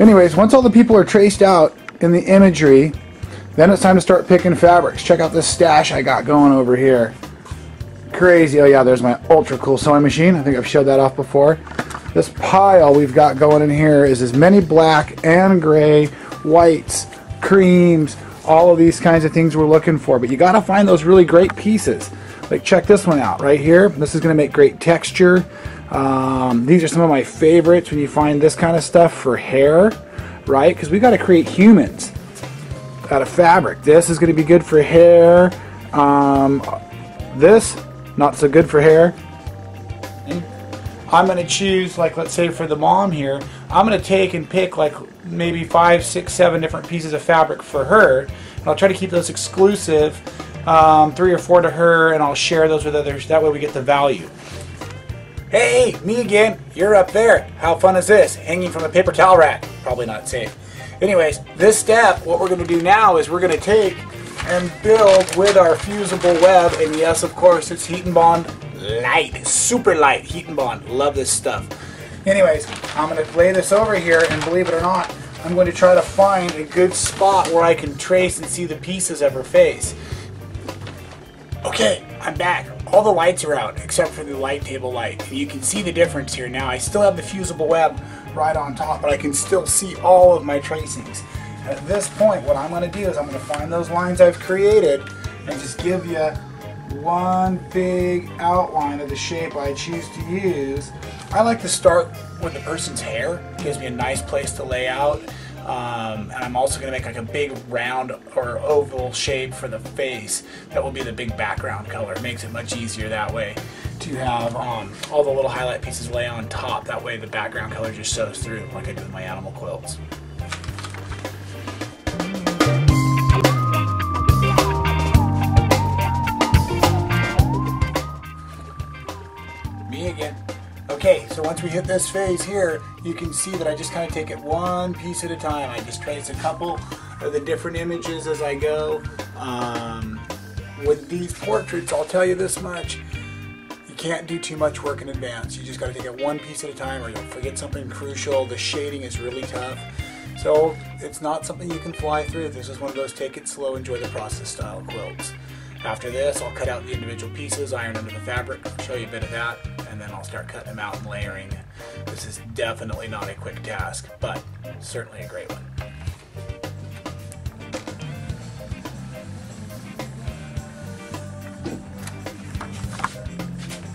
anyways, once all the people are traced out in the imagery, then it's time to start picking fabrics. Check out this stash I got going over here. Crazy. Oh yeah, there's my ultra cool sewing machine. I think I've showed that off before. This pile we've got going in here is as many black and gray, whites, creams, all of these kinds of things we're looking for. But you got to find those really great pieces. Like check this one out right here. This is to make great texture. Um, these are some of my favorites when you find this kind of stuff for hair, right? Because we got to create humans out of fabric. This is going to be good for hair. Um, this, not so good for hair. I'm going to choose, like, let's say for the mom here, I'm going to take and pick like maybe five, six, seven different pieces of fabric for her. And I'll try to keep those exclusive, um, three or four to her, and I'll share those with others. That way we get the value. Hey, me again. You're up there. How fun is this? Hanging from a paper towel rack. Probably not safe. Anyways, this step, what we're going to do now is we're going to take and build with our fusible web. And yes, of course, it's heat and bond light, super light heat and bond. Love this stuff. Anyways, I'm going to lay this over here, and believe it or not, I'm going to try to find a good spot where I can trace and see the pieces of her face. Okay, I'm back. All the lights are out except for the light table light. You can see the difference here now. I still have the fusible web right on top, but I can still see all of my tracings. At this point, what I'm going to do is I'm going to find those lines I've created and just give you one big outline of the shape I choose to use. I like to start with the person's hair. It gives me a nice place to lay out. Um, and I'm also going to make like a big round or oval shape for the face. That will be the big background color. It makes it much easier that way to have um, all the little highlight pieces lay on top. That way the background color just shows through like I do with my animal quilts. Me again. Okay, so once we hit this phase here, you can see that I just kind of take it one piece at a time. I just trace a couple of the different images as I go. Um, with these portraits, I'll tell you this much, you can't do too much work in advance. You just got to take it one piece at a time or you'll forget something crucial. The shading is really tough. So it's not something you can fly through. This is one of those take it slow, enjoy the process style quilts. After this, I'll cut out the individual pieces, iron under the fabric, show you a bit of that, and then I'll start cutting them out and layering. This is definitely not a quick task, but certainly a great one.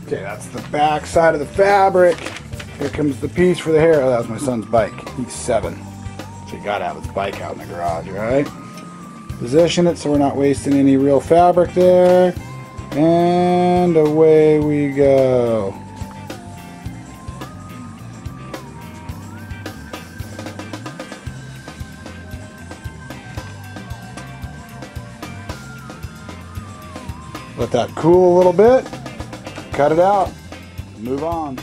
Okay, that's the back side of the fabric. Here comes the piece for the hair. Oh, that was my son's bike. He's seven. So you gotta have his bike out in the garage, alright? Position it so we're not wasting any real fabric there. And away we go. Let that cool a little bit. Cut it out. Move on.